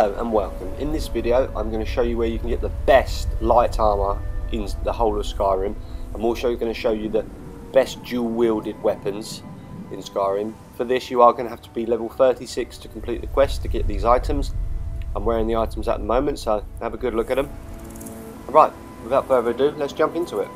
Hello and welcome. In this video I'm going to show you where you can get the best light armour in the whole of Skyrim. I'm also going to show you the best dual wielded weapons in Skyrim. For this you are going to have to be level 36 to complete the quest to get these items. I'm wearing the items at the moment so have a good look at them. Right, without further ado let's jump into it.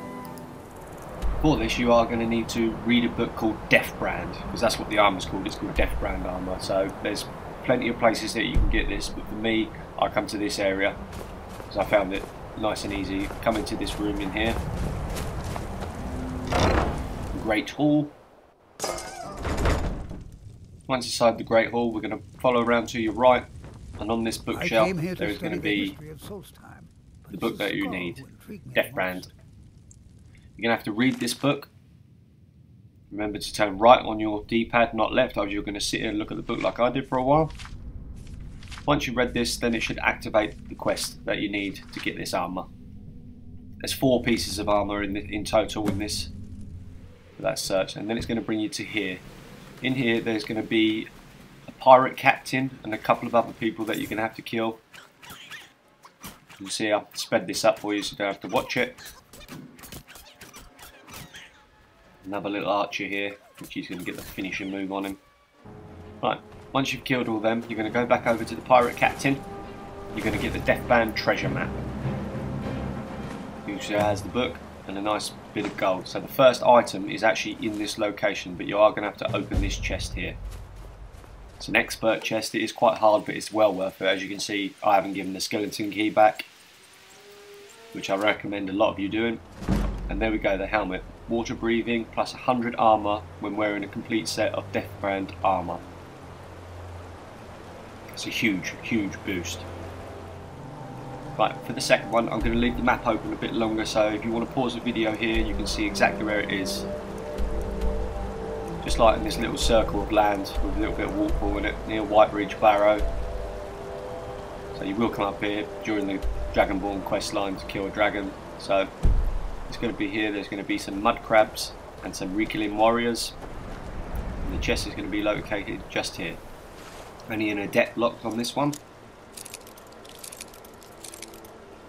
For this you are going to need to read a book called Deathbrand because that's what the armour's called, it's called Deathbrand armour. So there's plenty of places that you can get this, but for me, I come to this area because I found it nice and easy. Come into this room in here. Great Hall. Once inside the Great Hall, we're going to follow around to your right, and on this bookshelf, there is going to be the book that you need, Deathbrand. You're going to have to read this book Remember to turn right on your D-pad, not left, or you're going to sit here and look at the book like I did for a while. Once you've read this, then it should activate the quest that you need to get this armor. There's four pieces of armor in, the, in total in this that search, and then it's going to bring you to here. In here, there's going to be a pirate captain and a couple of other people that you're going to have to kill. You see, I've sped this up for you so you don't have to watch it. Another little archer here, which is going to get the finishing move on him. Right, once you've killed all them, you're going to go back over to the pirate captain. You're going to get the Deathbrand treasure map. Which has the book and a nice bit of gold. So the first item is actually in this location, but you are going to have to open this chest here. It's an expert chest. It is quite hard, but it's well worth it. As you can see, I haven't given the skeleton key back, which I recommend a lot of you doing. And there we go, the helmet water breathing, plus 100 armor when wearing a complete set of Deathbrand armor. It's a huge, huge boost. Right, for the second one, I'm going to leave the map open a bit longer, so if you want to pause the video here, you can see exactly where it is. Just like in this little circle of land with a little bit of waterfall in it, near Whiteridge Barrow. So you will come up here during the Dragonborn quest line to kill a dragon. So it's going to be here. There's going to be some mud crabs and some Riekling warriors. And the chest is going to be located just here. Only an adept locked on this one.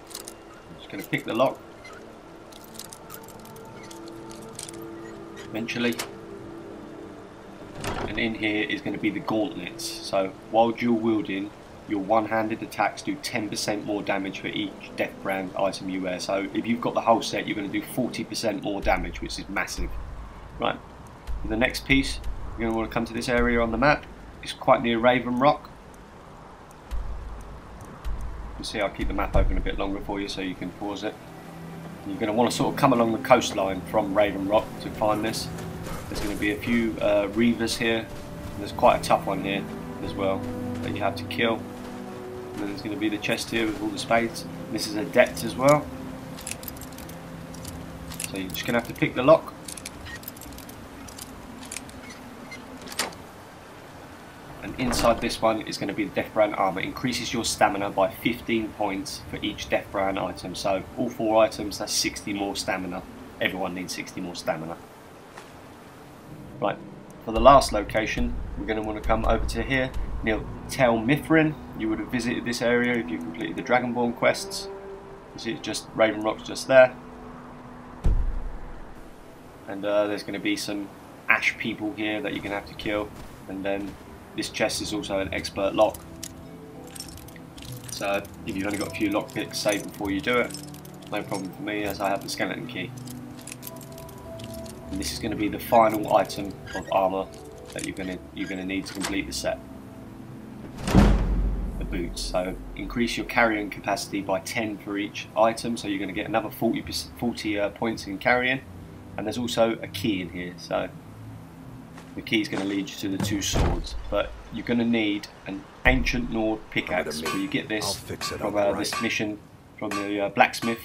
I'm just going to pick the lock. Eventually. And in here is going to be the gauntlets. So while dual wielding, your one-handed attacks do 10% more damage for each Deathbrand item you wear. So if you've got the whole set, you're going to do 40% more damage, which is massive. Right, the next piece, you're going to want to come to this area on the map. It's quite near Raven Rock. You see, I'll keep the map open a bit longer for you so you can pause it. You're going to want to sort of come along the coastline from Raven Rock to find this. There's going to be a few uh, reavers here. There's quite a tough one here as well that you have to kill. And then there's going to be the chest here with all the spades. This is a depth as well. So you're just going to have to pick the lock. And inside this one is going to be the Deathbrand armor. Increases your stamina by 15 points for each Deathbrand item. So all four items, that's 60 more stamina. Everyone needs 60 more stamina. Right, for the last location, we're going to want to come over to here near Tel Mithryn. You would have visited this area if you completed the Dragonborn quests. You see it's just Raven Rock's just there. And uh, there's going to be some ash people here that you're going to have to kill. And then this chest is also an expert lock. So if you've only got a few lockpicks, save before you do it. No problem for me as I have the skeleton key. And this is going to be the final item of armour that you're going to you're going to need to complete the set The boots. So increase your carrying capacity by 10 for each item. So you're going to get another 40, 40 uh, points in carrying. And there's also a key in here. So the key is going to lead you to the two swords. But you're going to need an ancient Nord pickaxe. Where you get this from uh, right. this mission from the uh, blacksmith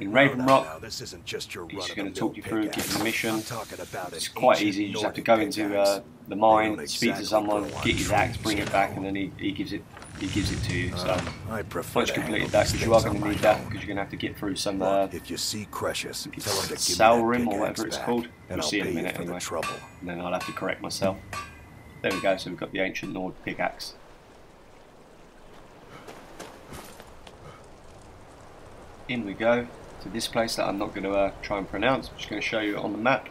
in Raven Rock, this isn't just your he's going to talk you through, give you the mission. It's quite easy. You just have to go into uh, the mine, speak to someone, get his axe, bring it back, and then he, he gives it he gives it to you. So uh, I prefer once you completed that, because you are going to need that, because you're going to have to get through some. Uh, if you see Crescius, tell him to give or whatever it's called. We'll see in a minute anyway. Trouble. And then I'll have to correct myself. There we go. So we've got the ancient Nord pickaxe. In we go to this place that I'm not going to uh, try and pronounce. I'm just going to show you on the map.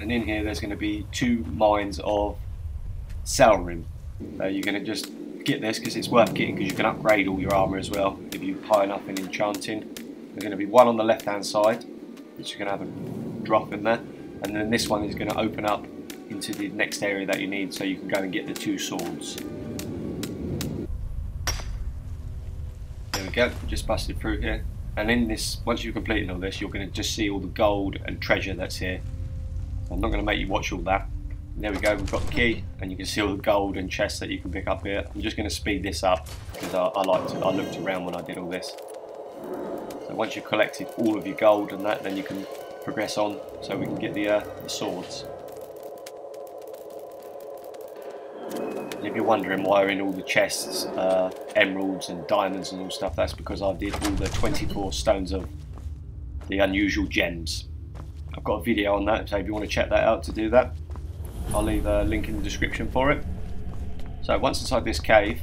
And in here there's going to be two mines of Stalhrim. Uh, you're going to just get this because it's worth getting because you can upgrade all your armour as well if you're high enough in enchanting. There's going to be one on the left hand side which you're going to have a drop in there and then this one is going to open up into the next area that you need so you can go and get the two swords. Go, just busted through here. And in this, once you've completed all this, you're going to just see all the gold and treasure that's here. I'm not going to make you watch all that. There we go, we've got the key, and you can see all the gold and chests that you can pick up here. I'm just going to speed this up, because I, I like to, I looked around when I did all this. So once you've collected all of your gold and that, then you can progress on, so we can get the, uh, the swords. If you're wondering why in all the chests uh, emeralds and diamonds and all stuff, that's because I did all the 24 stones of the unusual gems. I've got a video on that, so if you want to check that out to do that, I'll leave a link in the description for it. So once inside this cave,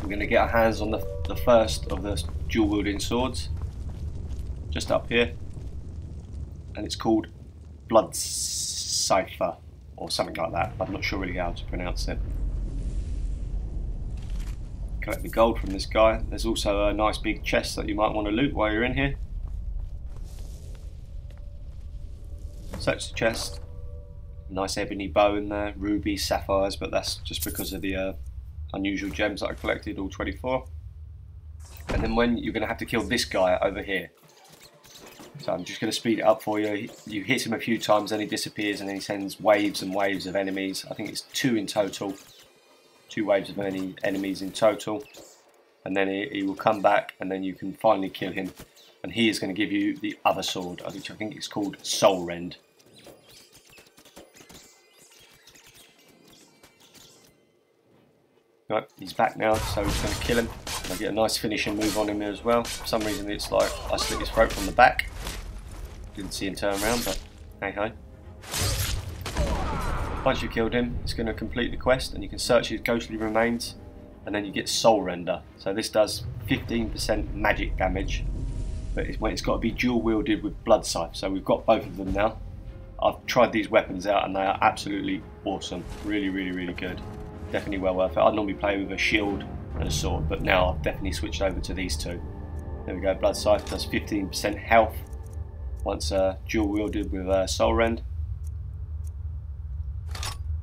we're going to get our hands on the, the first of the dual wielding swords, just up here, and it's called Blood Cipher or something like that. I'm not sure really how to pronounce it. Collect the gold from this guy. There's also a nice big chest that you might want to loot while you're in here. Search the chest. Nice ebony bow in there, rubies, sapphires, but that's just because of the uh, unusual gems that I collected, all 24. And then when you're going to have to kill this guy over here. So I'm just going to speed it up for you. You hit him a few times, then he disappears, and then he sends waves and waves of enemies. I think it's two in total. Two waves of any enemies in total. And then he, he will come back, and then you can finally kill him. And he is going to give you the other sword, which I think it's called Soul Rend. Right, he's back now, so he's going to kill him. I get a nice finishing move on him as well. For some reason it's like I slit his throat from the back. Didn't see him turn around, but hey ho. Once you've killed him, it's going to complete the quest and you can search his ghostly remains and then you get Soul Render. So this does 15% magic damage, but it's, it's got to be dual wielded with Blood Scythe. So we've got both of them now. I've tried these weapons out and they are absolutely awesome. Really, really, really good. Definitely well worth it. I'd normally play with a shield and a sword, but now I've definitely switched over to these two. There we go, Blood Scythe does 15% health once uh, dual wielded with uh, Soul Rend.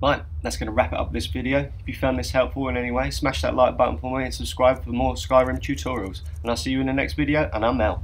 Right, that's going to wrap it up this video. If you found this helpful in any way, smash that like button for me and subscribe for more Skyrim tutorials. And I'll see you in the next video, and I'm out.